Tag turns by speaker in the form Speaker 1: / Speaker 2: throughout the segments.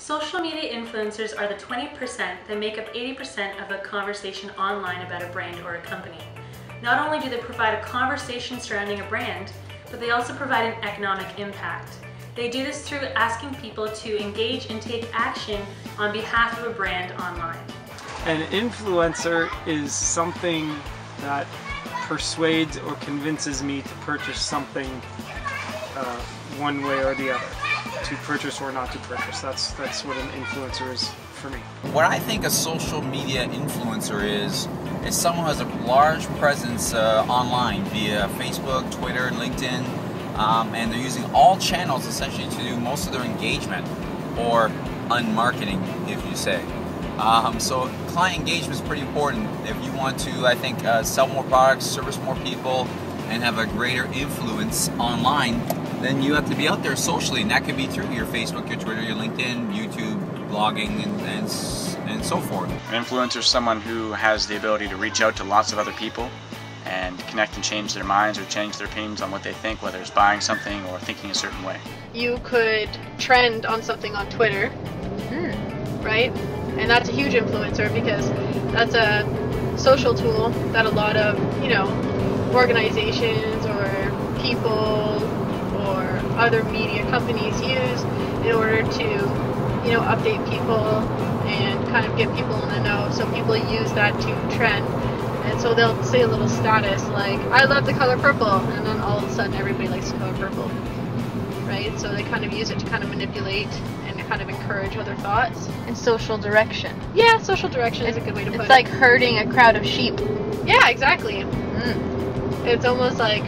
Speaker 1: Social media influencers are the 20% that make up 80% of a conversation online about a brand or a company. Not only do they provide a conversation surrounding a brand, but they also provide an economic impact. They do this through asking people to engage and take action on behalf of a brand online.
Speaker 2: An influencer is something that persuades or convinces me to purchase something uh, one way or the other to purchase or not to purchase. That's that's what an influencer is for me.
Speaker 3: What I think a social media influencer is is someone who has a large presence uh, online via Facebook, Twitter, and LinkedIn, um, and they're using all channels essentially to do most of their engagement or unmarketing, if you say. Um, so client engagement is pretty important if you want to, I think, uh, sell more products, service more people, and have a greater influence online then you have to be out there socially, and that could be through your Facebook, your Twitter, your LinkedIn, YouTube, blogging, and, and, and so forth.
Speaker 4: An influencer is someone who has the ability to reach out to lots of other people and connect and change their minds or change their opinions on what they think, whether it's buying something or thinking a certain way.
Speaker 5: You could trend on something on Twitter,
Speaker 6: Mm.
Speaker 5: right? And that's a huge influencer because that's a social tool that a lot of, you know, organizations or people or other media companies use in order to, you know, update people and kind of get people in the know. So people use that to trend. And so they'll say a little status like, I love the color purple. And then all of a sudden everybody likes the color purple. Right? So they kind of use it to kind of manipulate and kind of encourage other thoughts.
Speaker 6: And social direction.
Speaker 5: Yeah, social direction is a good way to put it.
Speaker 6: It's like herding a crowd of sheep.
Speaker 5: yeah, exactly.
Speaker 6: Mm.
Speaker 5: It's almost like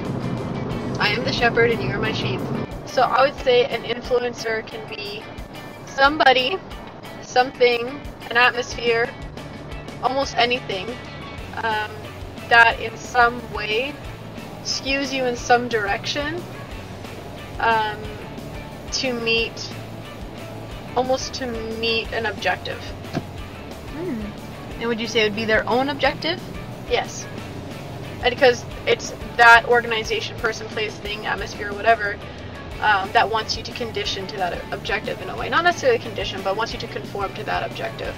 Speaker 5: I am the shepherd and you are my sheep. So I would say an influencer can be somebody, something, an atmosphere, almost anything um, that in some way skews you in some direction um, to meet, almost to meet an objective.
Speaker 6: Mm. And would you say it would be their own objective?
Speaker 5: Yes. And because it's that organization, person, place, thing, atmosphere, whatever, um, that wants you to condition to that objective in a way. Not necessarily condition, but wants you to conform to that objective.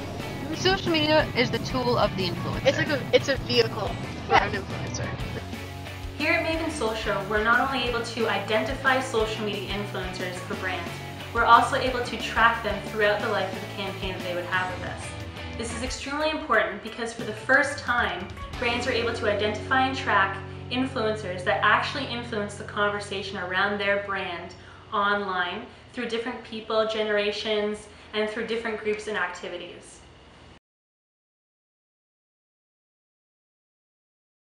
Speaker 6: Social media is the tool of the influencer.
Speaker 5: It's like a it's a vehicle for
Speaker 6: Yeah.
Speaker 5: an influencer.
Speaker 1: Here at Maven Social, we're not only able to identify social media influencers for brands, we're also able to track them throughout the life of the campaign that they would have with us. This is extremely important because for the first time, brands are able to identify and track influencers that actually influence the conversation around their brand online through different people, generations, and through different groups and activities.